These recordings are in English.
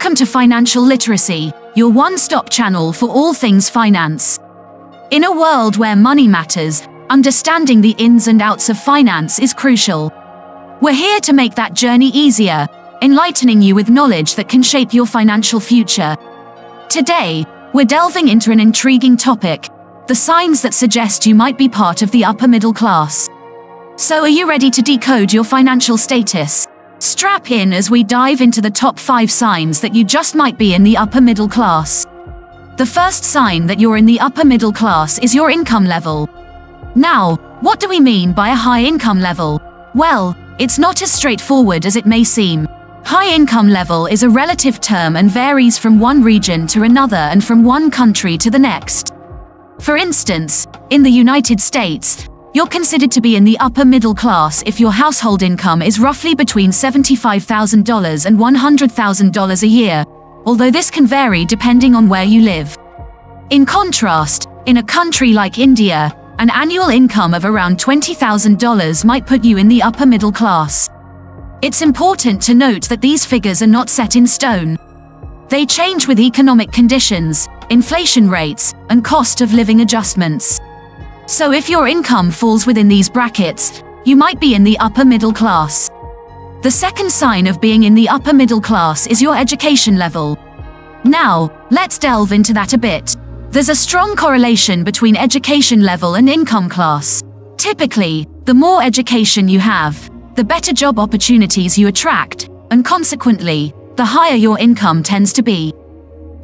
Welcome to Financial Literacy, your one stop channel for all things finance. In a world where money matters, understanding the ins and outs of finance is crucial. We're here to make that journey easier, enlightening you with knowledge that can shape your financial future. Today, we're delving into an intriguing topic the signs that suggest you might be part of the upper middle class. So, are you ready to decode your financial status? Strap in as we dive into the top 5 signs that you just might be in the upper middle class. The first sign that you're in the upper middle class is your income level. Now, what do we mean by a high income level? Well, it's not as straightforward as it may seem. High income level is a relative term and varies from one region to another and from one country to the next. For instance, in the United States, you're considered to be in the upper middle class if your household income is roughly between $75,000 and $100,000 a year, although this can vary depending on where you live. In contrast, in a country like India, an annual income of around $20,000 might put you in the upper middle class. It's important to note that these figures are not set in stone. They change with economic conditions, inflation rates, and cost of living adjustments. So if your income falls within these brackets, you might be in the upper middle class. The second sign of being in the upper middle class is your education level. Now, let's delve into that a bit. There's a strong correlation between education level and income class. Typically, the more education you have, the better job opportunities you attract, and consequently, the higher your income tends to be.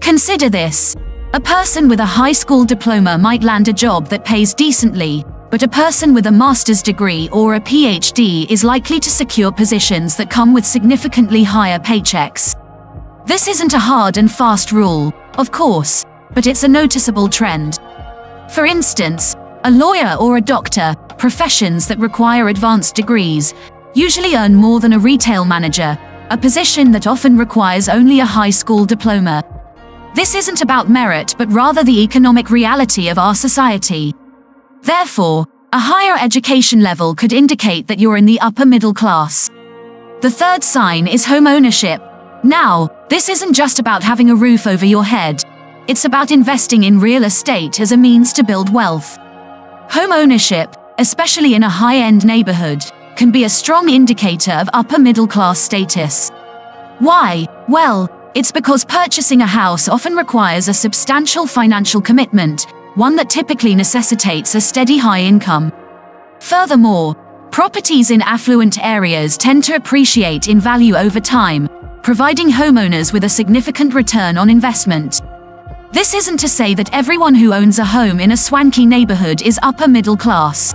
Consider this a person with a high school diploma might land a job that pays decently, but a person with a master's degree or a PhD is likely to secure positions that come with significantly higher paychecks. This isn't a hard and fast rule, of course, but it's a noticeable trend. For instance, a lawyer or a doctor, professions that require advanced degrees, usually earn more than a retail manager, a position that often requires only a high school diploma. This isn't about merit but rather the economic reality of our society. Therefore, a higher education level could indicate that you're in the upper middle class. The third sign is home ownership. Now, this isn't just about having a roof over your head. It's about investing in real estate as a means to build wealth. Home ownership, especially in a high-end neighborhood, can be a strong indicator of upper middle class status. Why? Well, it's because purchasing a house often requires a substantial financial commitment, one that typically necessitates a steady high income. Furthermore, properties in affluent areas tend to appreciate in value over time, providing homeowners with a significant return on investment. This isn't to say that everyone who owns a home in a swanky neighborhood is upper middle class.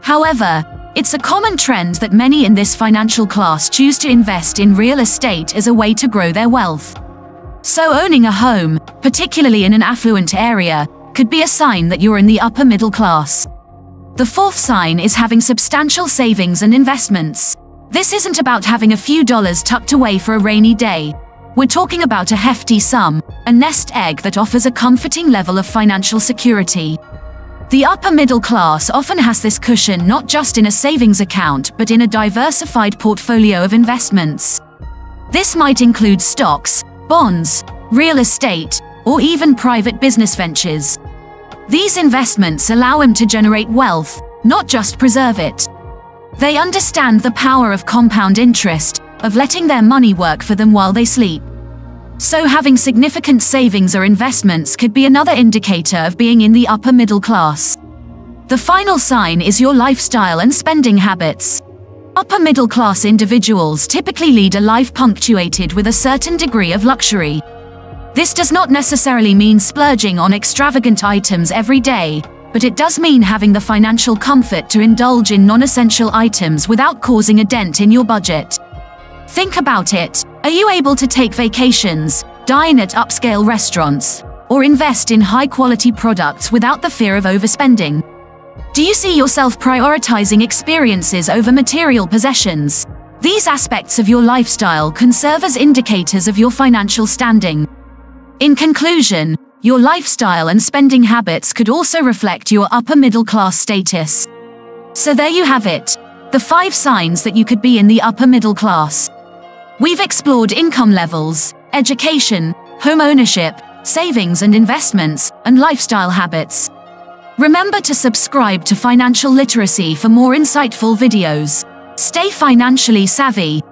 However, it's a common trend that many in this financial class choose to invest in real estate as a way to grow their wealth. So owning a home, particularly in an affluent area, could be a sign that you're in the upper middle class. The fourth sign is having substantial savings and investments. This isn't about having a few dollars tucked away for a rainy day. We're talking about a hefty sum, a nest egg that offers a comforting level of financial security. The upper middle class often has this cushion not just in a savings account but in a diversified portfolio of investments. This might include stocks, bonds, real estate, or even private business ventures. These investments allow him to generate wealth, not just preserve it. They understand the power of compound interest, of letting their money work for them while they sleep. So having significant savings or investments could be another indicator of being in the upper middle class. The final sign is your lifestyle and spending habits. Upper middle class individuals typically lead a life punctuated with a certain degree of luxury. This does not necessarily mean splurging on extravagant items every day, but it does mean having the financial comfort to indulge in non-essential items without causing a dent in your budget. Think about it. Are you able to take vacations, dine at upscale restaurants, or invest in high quality products without the fear of overspending? Do you see yourself prioritizing experiences over material possessions? These aspects of your lifestyle can serve as indicators of your financial standing. In conclusion, your lifestyle and spending habits could also reflect your upper middle class status. So there you have it the five signs that you could be in the upper middle class. We've explored income levels, education, home ownership, savings and investments, and lifestyle habits. Remember to subscribe to Financial Literacy for more insightful videos. Stay financially savvy